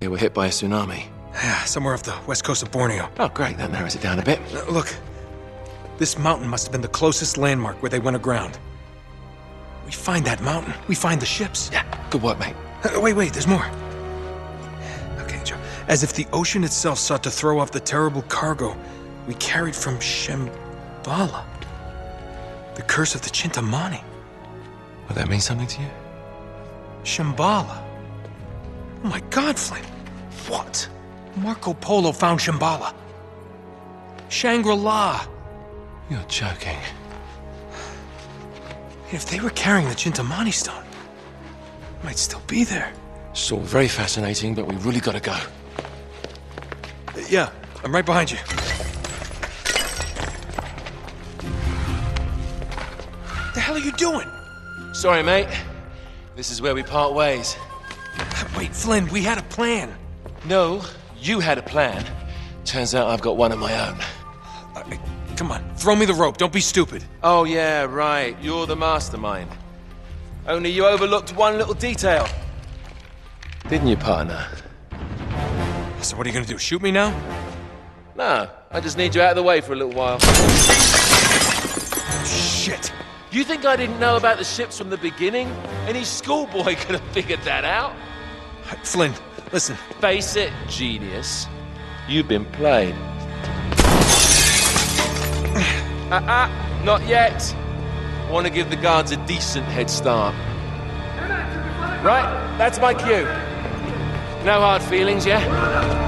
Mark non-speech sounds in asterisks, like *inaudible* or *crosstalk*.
They were hit by a tsunami. Yeah, somewhere off the west coast of Borneo. Oh, great. That narrows it down a bit. Uh, look, this mountain must have been the closest landmark where they went aground. We find that mountain. We find the ships. Yeah, good work, mate. Uh, wait, wait, there's more. Okay, Joe. As if the ocean itself sought to throw off the terrible cargo we carried from Shambhala. The curse of the Chintamani. Will that mean something to you? Shambhala. Oh my god, Flynn. What? Marco Polo found Shambhala. Shangri-La. You're joking. If they were carrying the Chintamani stone, it might still be there. It's all very fascinating, but we really gotta go. Yeah, I'm right behind you. The hell are you doing? Sorry, mate. This is where we part ways. Wait, Flynn, we had a plan. No, you had a plan. Turns out I've got one of my own. Uh, come on, throw me the rope. Don't be stupid. Oh, yeah, right. You're the mastermind. Only you overlooked one little detail. Didn't you, partner? So what are you gonna do, shoot me now? No, I just need you out of the way for a little while. Shit. You think I didn't know about the ships from the beginning? Any schoolboy *laughs* could have figured that out. Flynn, listen. Face it, genius. You've been played. *sighs* Uh-uh, not yet. I want to give the guards a decent head start. Right, that's my cue. No hard feelings, yeah?